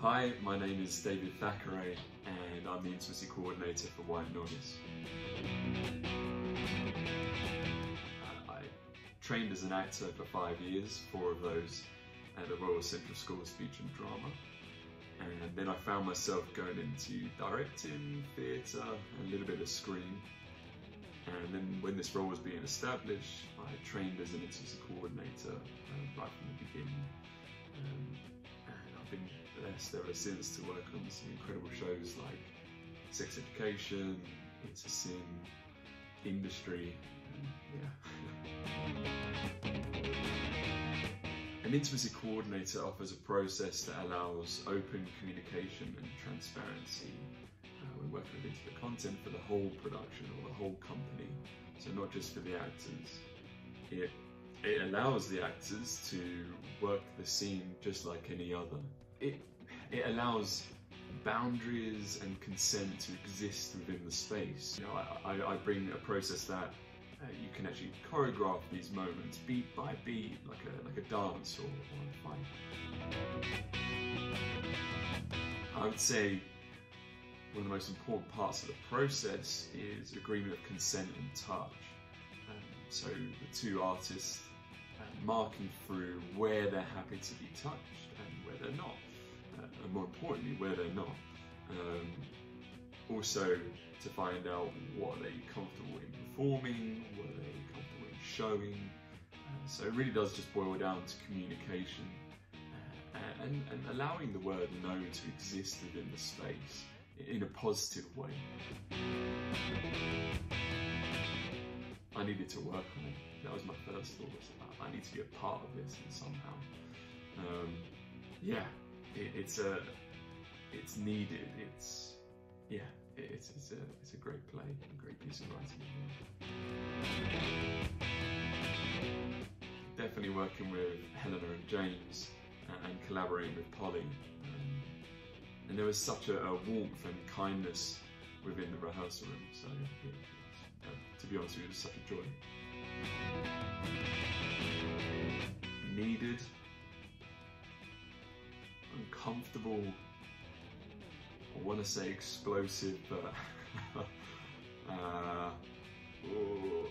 Hi, my name is David Thackeray and I'm the Intimacy Coordinator for White Noise. Uh, I trained as an actor for five years, four of those at the Royal Central School of Speech and Drama. And then I found myself going into directing, theatre, and a little bit of screen. And then when this role was being established, I trained as an intimacy coordinator uh, right from the beginning. Um, and I've been blessed are since to work on some incredible shows like Sex Education, It's a Sin, Industry, yeah. An intimacy coordinator offers a process that allows open communication and transparency uh, when working with intimate content for the whole production or the whole company, so not just for the actors. It, it allows the actors to work the scene just like any other. It, it allows boundaries and consent to exist within the space. You know, I, I, bring a process that uh, you can actually choreograph these moments beat by beat, like a like a dance or, or a fight. I would say one of the most important parts of the process is agreement of consent and touch. Um, so the two artists uh, marking through where they're happy to be touched and more importantly, where they're not. Um, also to find out what are they comfortable in performing, what are they comfortable in showing. Uh, so it really does just boil down to communication uh, and, and allowing the word no to exist within the space in a positive way. I needed to work on it. That was my first thought. I need to be a part of this somehow. Um, yeah, it, it's a, it's needed. It's yeah, it's, it's, a, it's a great play, a great piece of writing. Definitely working with Helena and James and, and collaborating with Polly. Um, and there was such a, a, warmth and kindness within the rehearsal room. So, yeah, uh, to be honest it was such a joy. Needed, uncomfortable, I want to say explosive, but uh, oh,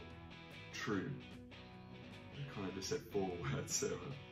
true. I kind of just said four words, so uh.